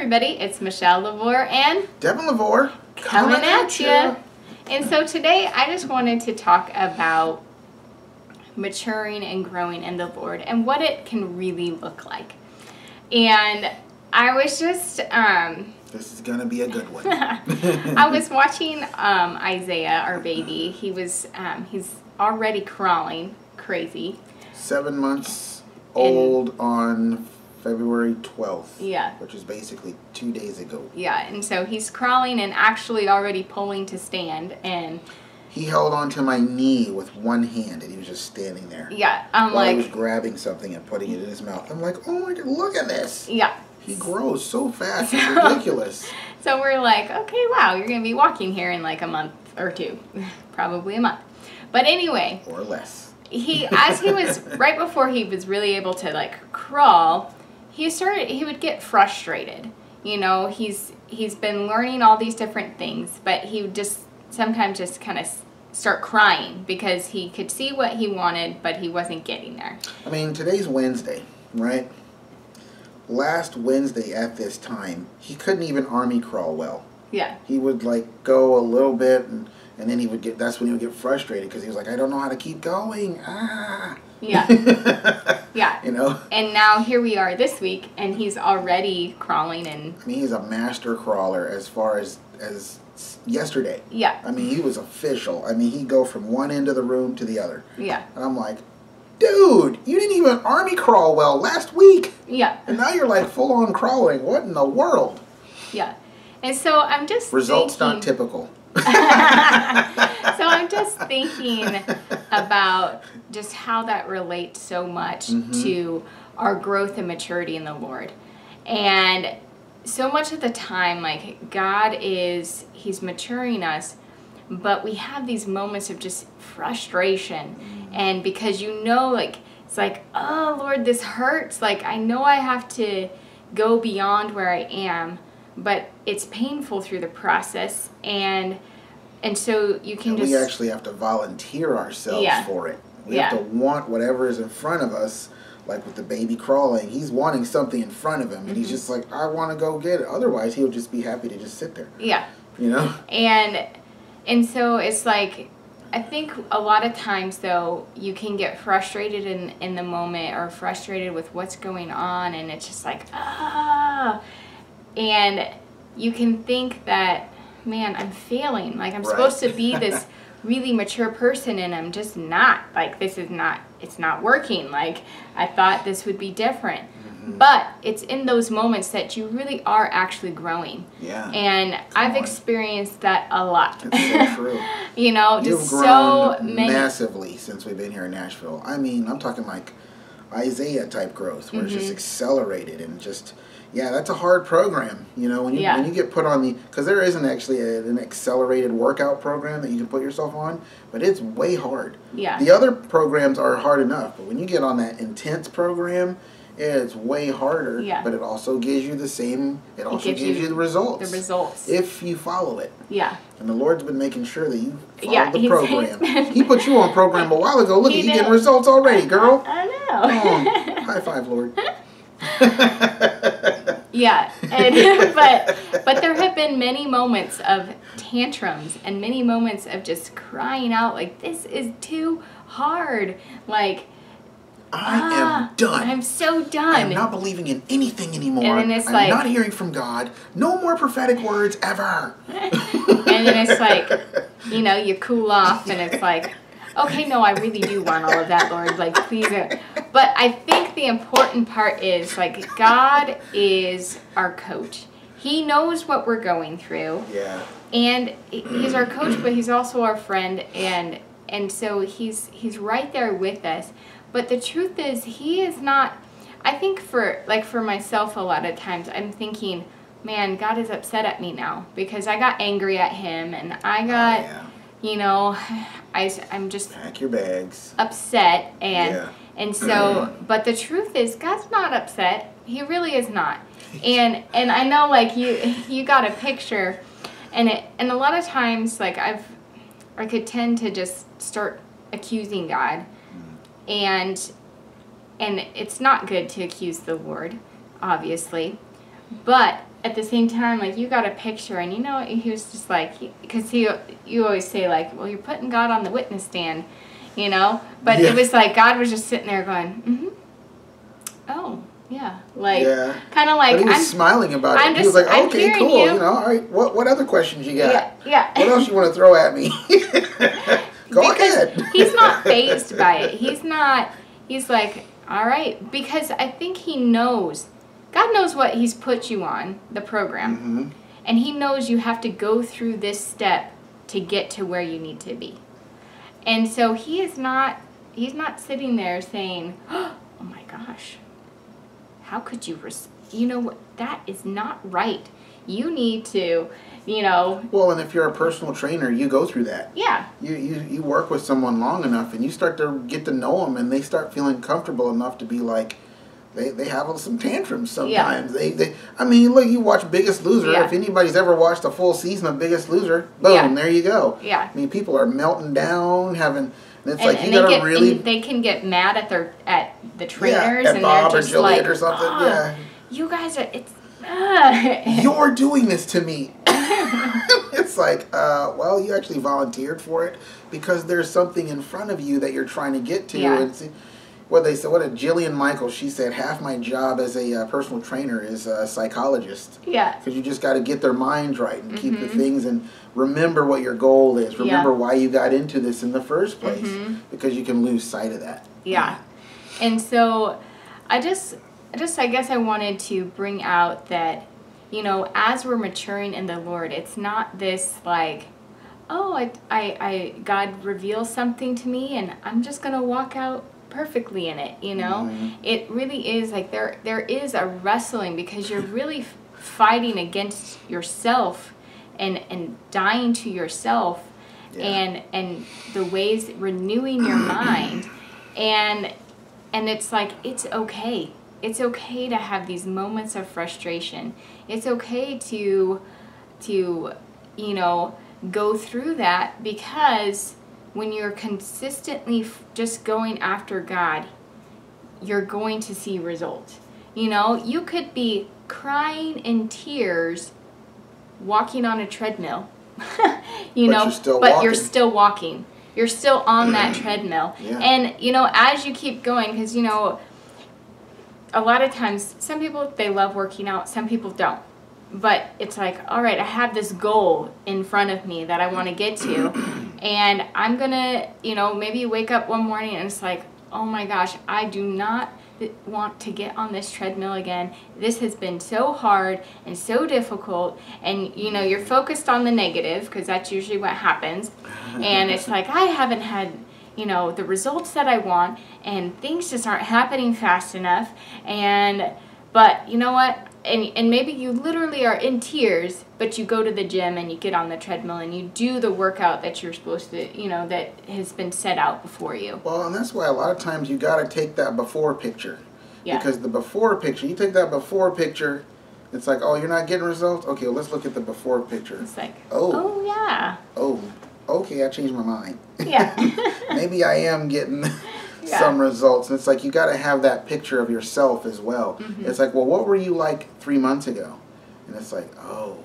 everybody, it's Michelle Lavore and Devin Lavore coming, at you. And so today I just wanted to talk about maturing and growing in the Lord and what it can really look like. And I was just um, This is gonna be a good one. I was watching um, Isaiah, our baby. He was um, he's already crawling crazy. Seven months old on February 12th. Yeah. Which is basically two days ago. Yeah, and so he's crawling and actually already pulling to stand and He held onto my knee with one hand and he was just standing there. yeah, I'm while he was grabbing something and putting it in his mouth. I'm like, oh my god, look at this. yeah. He grows so fast. It's ridiculous. So we're like, okay, wow, you're gonna be walking here in like a month or two, probably a month. But anyway, Or less. he as he was right before he was really able to like crawl, he started he would get frustrated. You know, he's he's been learning all these different things, but he would just sometimes just kind of start crying because he could see what he wanted, but he wasn't getting there. I mean, today's Wednesday, right? Last Wednesday at this time, he couldn't even army crawl well. Yeah. He would like go a little bit and, and then he would get that's when he would get frustrated because he was like, I don't know how to keep going. Ah. Yeah. Yeah. You know? And now here we are this week and he's already crawling and I mean, he's a master crawler as far as as yesterday. yeah. I mean, he was official. I mean, he'd go from one end of the room to the other. Yeah. And I'm like, dude, you didn't even army crawl well last week. Yeah. And now you're like full on crawling. What in the world? Yeah. And so I'm just Results thinking, not typical. so I'm just thinking about just how that relates so much Mhm. to our growth and maturity in the Lord. And so much of the time, like, God is, He's maturing us, but we have these moments of just frustration. And because you know, like, it's like, oh, Lord, this hurts. Like, I know I have to go beyond where I am, but it's painful through the process. And and so you can And just we actually have to volunteer ourselves Yeah. for it. We Yeah. have to want whatever is in front of us. Like with the baby crawling, he's wanting something in front of him, and he's Mm-hmm. just like, "I want to go get it." Otherwise, he'll just be happy to just sit there. yeah. You know? and and so it's like i think a lot of times though you can get frustrated in in the moment or frustrated with what's going on and it's just like ah and you can think that man i'm failing like i'm Right. supposed to be this really mature person and i'm just not like this is not it's not working like i thought this would be different but it's in those moments that you really are actually growing Yeah. and I've on. experienced that a lot. That's so true. you know, You've just grown so many. massively since we've been here in Nashville. I mean, I'm talking like Isaiah type growth, where it's Mm-hmm. just accelerated and just yeah, that's a hard program. You know, when you Yeah. when you get put on the because there isn't actually a, an accelerated workout program that you can put yourself on, but it's way hard. Yeah. The other programs are hard enough, but when you get on that intense program. It's way harder, Yeah. but it also gives you the same. It also gives gives, you you the results. the results. if you follow it. yeah. And the Lord's been making sure that you follow Yeah, the program. he put you on program a while ago. Look at you getting results already, girl. I Come on. know. High five, Lord. Yeah. And, but but there have been many moments of tantrums and many moments of just crying out like this is too hard. Like I ah, am done. I'm so done. I'm not believing in anything anymore. And then it's I'm like- not hearing from God. No more prophetic words ever. and then it's like, you know, you cool off and it's like, okay, no, I really do want all of that, Lord. Like, please. uh, But I think the important part is like, God is our coach. He knows what we're going through, Yeah. and he's our coach, but he's also our friend, and and so he's he's right there with us. But the truth is, he is not. I think for like for myself, a lot of times I'm thinking, man, God is upset at me now because I got angry at him, and I got, Oh, yeah. You know, I I'm just Pack your bags. upset and Yeah. and so but the truth is God's not upset. He really is not. And and I know like you you got a picture and it and a lot of times like I've I could tend to just start accusing God. Mm. And and it's not good to accuse the Lord, obviously. But at the same time, like you got a picture, and you know, he was just like, because he, you always say like, well, you're putting God on the witness stand, you know, but Yeah. it was like God was just sitting there going, mm-hmm. oh yeah, like Yeah. kind of like but he was I'm, smiling about it. I'm he was just- like, I'm okay, cool. you. You. know, all right. What what other questions you got? yeah, yeah. What else you want to throw at me? Go because ahead. he's not phased by it. He's not. He's like, all right, because I think he knows. God knows what He's put you on the program, hmm and He knows you have to go through this step to get to where you need to be. And so He is not. He's not sitting there saying, "Oh my gosh, how could you?" Res-? You know what? That is not right. You need to, you know, Well, and if you're a personal trainer, you go through that. yeah, You, you you work with someone long enough, and you start to get to know them, and they start feeling comfortable enough to be like, they, they have some tantrums sometimes. Yeah. They they I mean, look, you watch Biggest Loser. Yeah. If anybody's ever watched a full season of Biggest Loser, boom, Yeah. there you go. yeah. I mean, people are melting down, having. And it's and, like you and gotta get really they can get mad at their at the trainers at and Bob they're or just like or something. "Ah, Yeah, you guys are it's ah." you're doing this to me. it's like, uh, well, you actually volunteered for it because there's something in front of you that you're trying to get to. And see, what they said, what did Jillian Michaels? She said, half my job as a uh, personal trainer is a psychologist yeah because you just got to get their minds right and keep the Mhm. things and remember what your goal is. Yeah. Remember why you got into this in the first place Mhm. because you can lose sight of that. yeah and so i just I just i guess i wanted to bring out that you know as we're maturing in the lord it's not this like oh i i, I god reveals something to me and i'm just gonna walk out perfectly in it you know Mhm. it really is like there there is a wrestling because you're really fighting against yourself and and dying to yourself Yeah. and and the ways renewing your mind and and it's like it's okay it's okay to have these moments of frustration it's okay to to you know go through that because when you're consistently f- just going after god you're going to see results. You know you could be crying in tears walking on a treadmill. You But know you're still but you're still walking. You're still on that treadmill. Yeah. and you know as you keep going because you know a lot of times some people they love working out some people don't but it's like all right i have this goal in front of me that i want to get to and i'm gonna you know maybe wake up one morning and it's like oh my gosh i do not want to get on this treadmill again. This has been so hard and so difficult and you know you're focused on the negative because that's usually what happens. And it's like i haven't had you know the results that i want and things just aren't happening fast enough and but you know what and, and maybe you literally are in tears but you go to the gym and you get on the treadmill and you do the workout that you're supposed to you know that has been set out before you Well, and that's why a lot of times you got to take that before picture. Yeah. Because the before picture, you take that before picture, it's like, oh, you're not getting results? Okay, well, let's look at the before picture. it's like Oh, oh yeah oh, okay, I changed my mind. yeah Maybe I am getting Yeah. some results. And it's like you got to have that picture of yourself as well. Mhm. It's like, well, what were you like three months ago? And it's like, oh,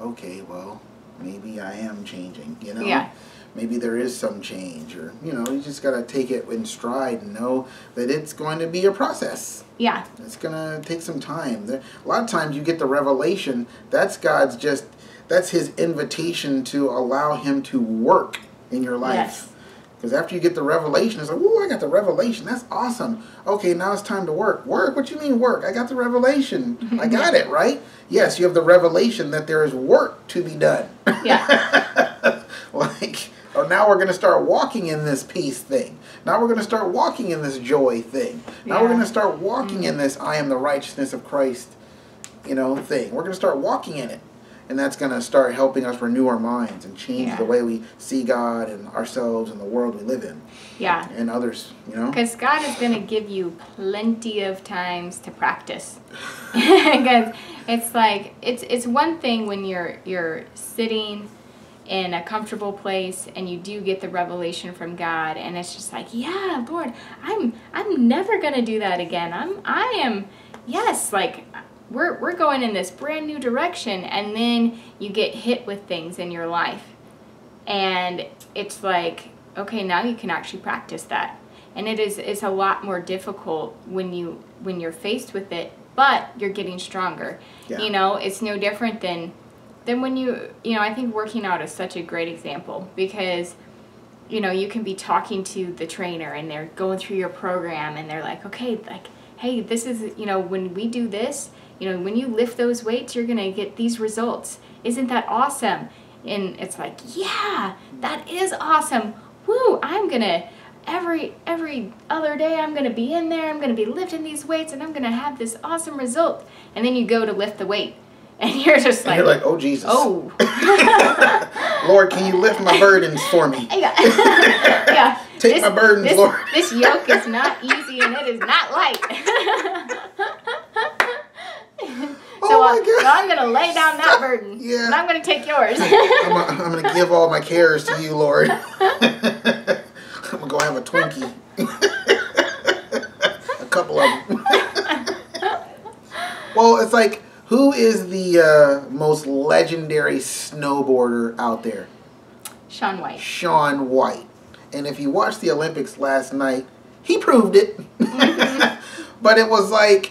okay, well, maybe I am changing, you know? Yeah. Maybe there is some change, or, you know, you just got to take it in stride and know that it's going to be a process. yeah It's gonna take some time. There, a lot of times you get the revelation. That's God's just. That's His invitation to allow Him to work in your life. Yes. Because after you get the revelation, it's like, "Ooh, I got the revelation. That's awesome. Okay, now it's time to work. Work? What you mean work? I got the revelation. I got it right. Yes, you have the revelation that there is work to be done. yeah like, or now we're going to start walking in this peace thing. Now we're going to start walking in this joy thing. Now we're going to start walking in mm. this I am the righteousness of Christ, you know, thing. We're going to start walking in it. And that's going to start helping us renew our minds and change Yeah. the way we see God and ourselves and the world we live in yeah and others, you know? Because God is going to give you plenty of times to practice. Because it's like it's it's one thing when you're you're sitting in a comfortable place and you do get the revelation from God and it's just like, yeah, Lord, I'm I'm never going to do that again. I'm I am yes, like we're, we're going in this brand new direction and then you get hit with things in your life. And it's like okay now you can actually practice that. And it is it's a lot more difficult when you when you're faced with it but you're getting stronger. Yeah. you know it's no different than than when you you know i think working out is such a great example because you know you can be talking to the trainer and they're going through your program and they're like okay like hey this is you know when we do this you know when you lift those weights you're gonna get these results. Isn't that awesome? And it's like yeah that is awesome. Woo i'm gonna every every other day i'm gonna be in there i'm gonna be lifting these weights and i'm gonna have this awesome result. And then you go to lift the weight and you're just And like, you're like, oh Jesus. oh. Lord, can you lift my burdens for me? yeah. Yeah. Take my burdens, this, Lord. this yoke is not easy and it is not light so, Oh uh, so i'm gonna lay down that burden Yeah. and i'm gonna take yours I'm, gonna- I'm gonna give all my cares to you, Lord. I'm gonna go have a Twinkie. a couple of them. well, it's like, who is the uh, most legendary snowboarder out there? Shaun White Shaun White. And if you watched the Olympics last night, he proved it. but it was like,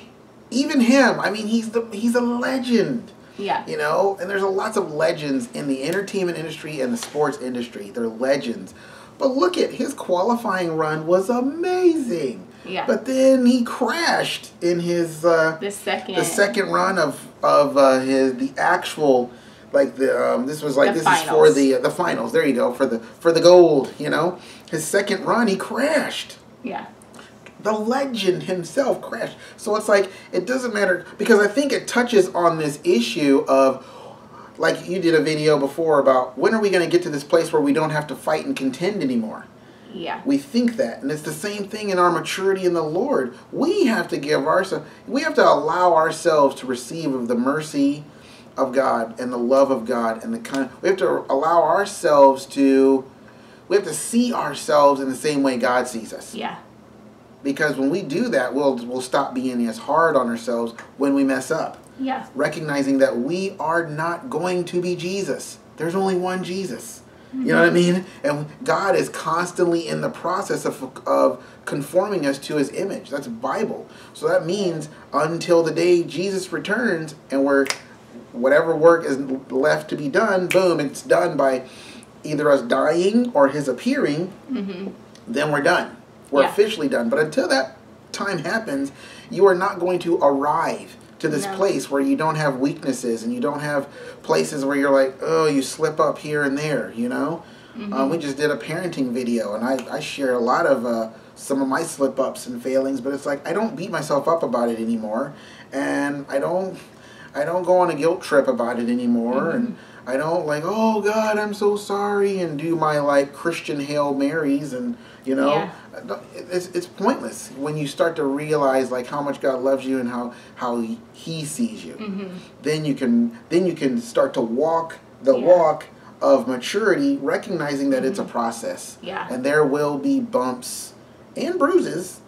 even him. I mean, he's the he's a legend. yeah You know, and there's a lots of legends in the entertainment industry and the sports industry. They're legends. But look at his qualifying run was amazing. Yeah. But then he crashed in his uh, the second the second run of of uh, his the actual like the um, this was like The this is for finals. the the finals. There you go for the for the gold. You know, his second run he crashed yeah the legend himself crashed. So it's like it doesn't matter because I think it touches on this issue of like you did a video before about when are we going to get to this place where we don't have to fight and contend anymore. yeah We think that, and it's the same thing in our maturity in the Lord. We have to give ourselves, we have to allow ourselves to receive of the mercy of God and the love of God and the kind. We have to allow ourselves to, we have to see ourselves in the same way God sees us yeah because when we do that we'll we'll stop being as hard on ourselves when we mess up. Yeah. Recognizing that we are not going to be jesus. There's only one jesus. You know mm-hmm. what i mean? And god is constantly in the process of of conforming us to his image. That's bible. So that means until the day jesus returns and we're whatever work is left to be done boom it's done by either us dying or his appearing mm-hmm. then we're done. We're Yeah. officially done. But until that time happens, you are not going to arrive to this No. place where you don't have weaknesses and you don't have places where you're like, oh, you slip up here and there, you know? Um, we just did a parenting video and I, I share a lot of uh, some of my slip ups and failings, but it's like I don't beat myself up about it anymore. And I don't. I don't go on a guilt trip about it anymore, and I don't like, oh God, I'm so sorry, and do my like Christian hail marys, and you know, Yeah. It's it's pointless when you start to realize like how much God loves you and how how He, sees you. Mm-hmm. Then you can then you can start to walk the Yeah. walk of maturity, recognizing that it's a process, Mm-hmm. Yeah. and there will be bumps and bruises.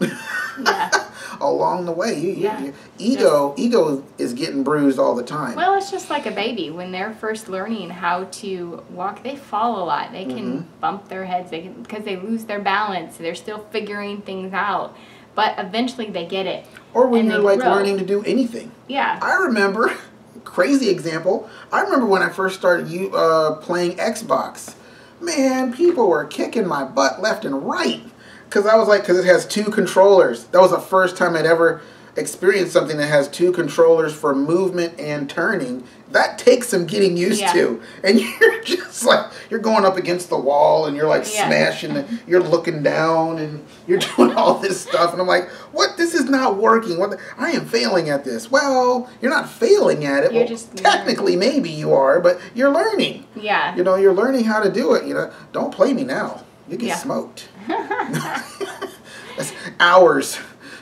yeah along the way. You, Yeah. you- ego ego is getting bruised all the time. Well, it's just like a baby when they're first learning how to walk. They fall a lot. They can Mm-hmm. bump their heads. They can because they lose their balance. They're still figuring things out, but eventually they get it. or when you're like grow. learning to do anything. Yeah. I remember, crazy example. I remember when I first started you uh, playing Xbox. Man, people were kicking my butt left and right because I was like, because it has two controllers. That was the first time I'd ever experienced something that has two controllers for movement and turning. That takes some getting used Yeah. to, and you're just like you're going up against the wall and you're like Yeah. smashing. You're looking down and you're doing all this stuff, and I'm like, what? This is not working. What? The, I am failing at this. Well, you're not failing at it. You're well, just technically maybe you are, but you're learning. Yeah. You know, you're learning how to do it. You know, don't play me now. You get Yeah. smoked. That's hours,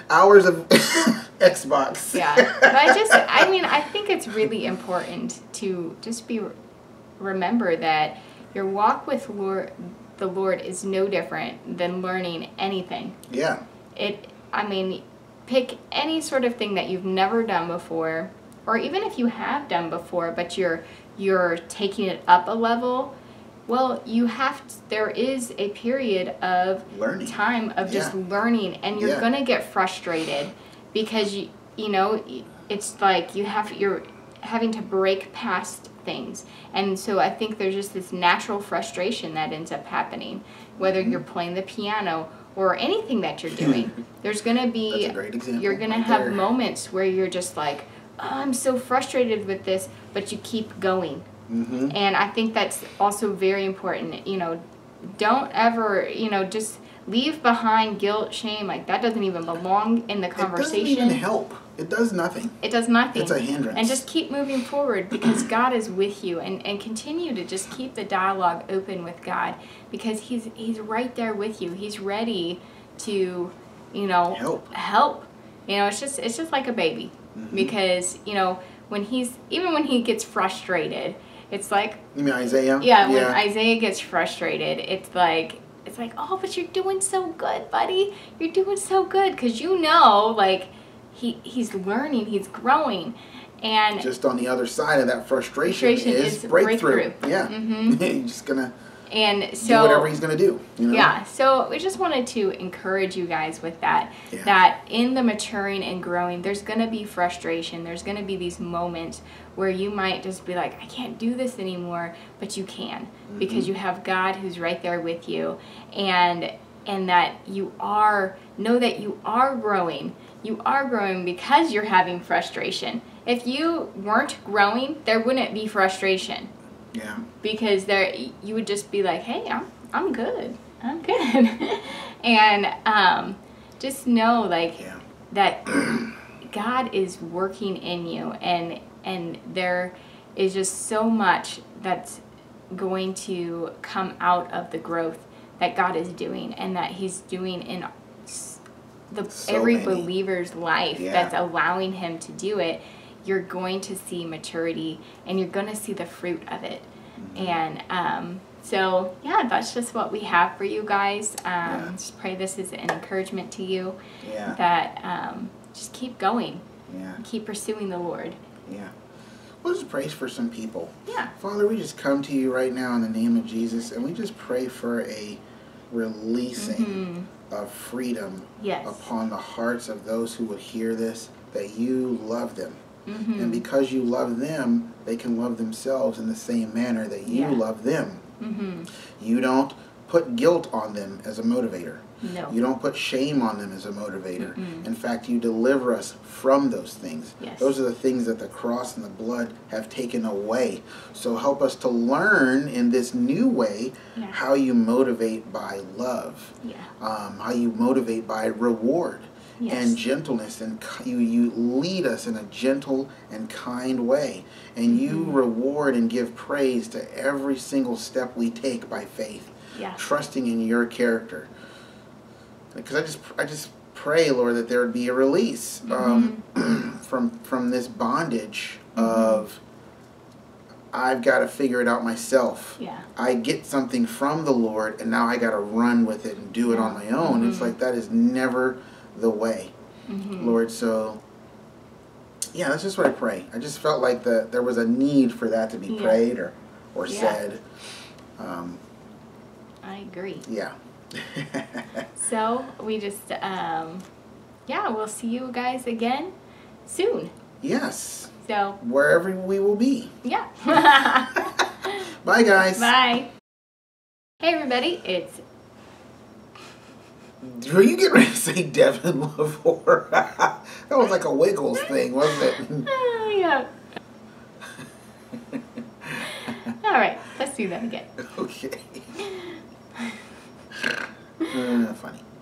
hours of Xbox. yeah. But I just, I mean, I think it's really important to just be remember that your walk with Lord, the Lord is no different than learning anything. Yeah. it i mean pick any sort of thing that you've never done before or even if you have done before, but you're you're taking it up a level, well, you have to, there is a period of Learning. time of just Yeah. learning, and you're Yeah. gonna get frustrated because you you know it's like you have you're having to break past things, and so I think there's just this natural frustration that ends up happening, whether Mm-hmm. you're playing the piano or anything that you're doing. there's gonna be That's a great example. you're gonna have there. moments where you're just like, oh, I'm so frustrated with this, but you keep going. Mhm. And I think that's also very important. You know, don't ever, you know, just leave behind guilt, shame. Like that doesn't even belong in the conversation. It doesn't even help. It does nothing. It does nothing. It's a hindrance. And just keep moving forward because God is with you and, and continue to just keep the dialogue open with God because he's he's right there with you. He's ready to, you know, Help. help. You know, it's just it's just like a baby. Mm-hmm. Because, you know, when he's even when he gets frustrated, it's like You mean Isaiah? yeah, when Isaiah gets frustrated, it's like it's like, "Oh, but you're doing so good, buddy. You're doing so good cuz you know like he he's learning, he's growing." And Just on the other side of that frustration, Frustration is, is breakthrough. breakthrough. Yeah. Mhm. You're just gonna and do so whatever he's gonna do. You know? Yeah, so we just wanted to encourage you guys with that. Yeah. That in the maturing and growing, there's going to be frustration. There's going to be these moments where you might just be like, I can't do this anymore, but you can Mm-hmm. because you have God who's right there with you, and and that you are know that you are growing. You are growing because you're having frustration. If you weren't growing, there wouldn't be frustration Yeah. because there you would just be like, "Hey, I'm I'm good. I'm good," and um, just know like Yeah. that God is working in you, and and there is just so much that's going to come out of the growth that God is doing, and that He's doing in the So every many. believer's life Yeah. that's allowing Him to do it. You're going to see maturity, and you're going to see the fruit of it. Mm-hmm. And um, so, yeah, that's just what we have for you guys. Um, Yeah. Just pray this is an encouragement to you Yeah. that um, just keep going, Yeah. keep pursuing the Lord. Yeah. We'll just pray for some people. Yeah. Father, we just come to you right now in the name of Jesus and we just pray for a releasing of freedom Mm-hmm. Yes. upon the hearts of those who would hear this, that you love them. Mhm. And because you love them, they can love themselves in the same manner that you Yeah. love them. Mhm. You don't put guilt on them as a motivator. No. You don't put shame on them as a motivator. Mm-mm. In fact, you deliver us from those things. Yes. Those are the things that the cross and the blood have taken away. So help us to learn in this new way Yeah. how you motivate by love, Yeah. um, how you motivate by reward. Yes. And gentleness, and you you lead us in a gentle and kind way, and you Mm-hmm. reward and give praise to every single step we take by faith Yeah. trusting in your character. Because I just I just pray, Lord, that there would be a release um, Mm-hmm. from from this bondage of I've got to figure it out myself. Yeah. I get something from the Lord, and now I got to run with it and do it on my own. It's Mhm. like that is never the way, Mhm. Lord. So. Yeah, that's just what I pray. I just felt like the there was a need for that to be Yeah. prayed or, or Yeah. said. Um, I agree. yeah. So we just, um, yeah, we'll see you guys again soon. yes. So, Wherever we will be. yeah. Bye, guys. Bye. Hey, everybody. It's Were you getting ready to say Devin Lavore? that was like a Wiggles thing, wasn't it? Oh, yeah. All right, let's do that again. okay. Uh, funny.